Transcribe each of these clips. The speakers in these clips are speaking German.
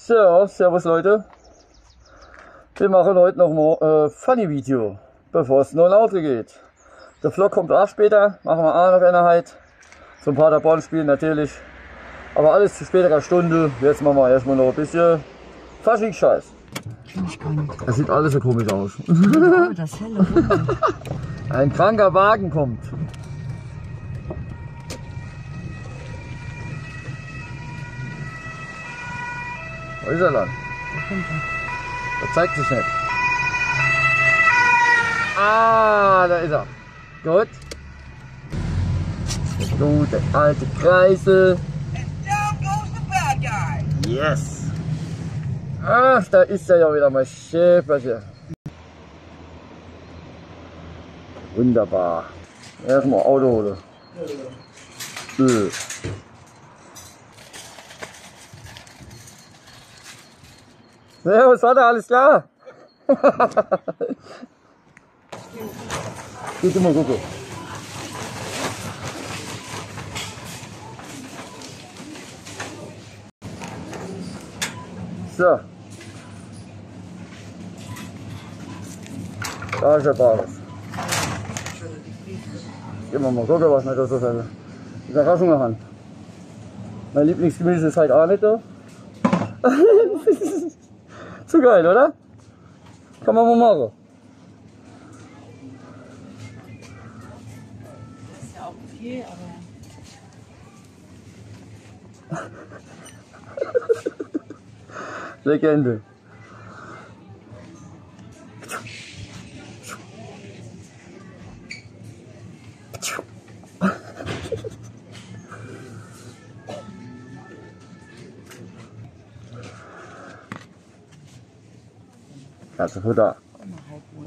So, servus Leute. Wir machen heute noch mal äh, Funny Video, bevor es nur Auto geht. Der Vlog kommt auch später, machen wir auch noch eine halt. Zum Paderborn spielen natürlich. Aber alles zu späterer Stunde. Jetzt machen wir erstmal noch ein bisschen Fasching-Scheiß. Das sieht alles so komisch aus. Das helle Runde. Ein kranker Wagen kommt. Wo ist er dann? Der zeigt sich nicht. Ah, da ist er. Gut. Der gute alte Kreisel. Yes. Ach, da ist er ja wieder, mein Schäferchen. Wunderbar. Erstmal Auto holen. Öl. Servus, Vater, alles klar? Geht immer gucken. So. Da ist der Bares. Gehen wir mal gucken, was wir da so für Überraschungen haben. Mein Lieblingsgemüse ist halt auch nicht da. Zu geil, oder? Kann man mal machen. ist ja auch viel, aber. Legende. Halb wohl.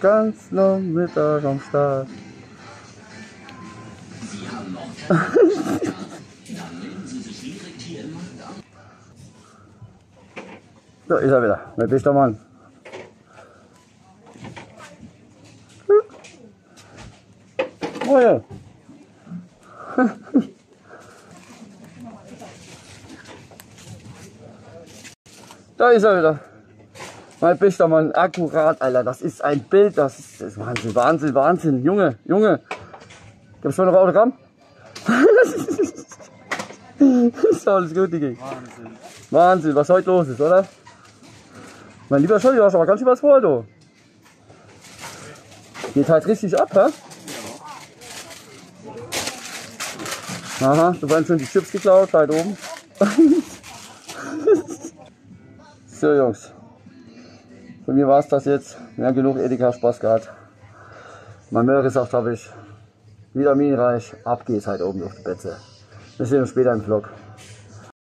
Ganz lang Mittag am Start. So ist er wieder, mein bester Mann. Moje. Da ist er wieder. Mein bester Mann, akkurat, Alter. Das ist ein Bild, das ist, das ist Wahnsinn, Wahnsinn, Wahnsinn. Junge, Junge. Gibt's schon noch Autogramm? ist alles gut, Digi. Wahnsinn. Wahnsinn, was heute los ist, oder? Mein lieber Scholli, du hast aber ganz schön was vor, du. Geht halt richtig ab, hä? Aha, du werden schon die Chips geklaut, halt oben. so, Jungs. Von mir war es das jetzt. Wir haben genug Edeka Spaß gehabt. Mein Möhre gesagt habe ich, vitaminreich, ab geht's halt oben auf die Betze. Wir sehen uns später im Vlog.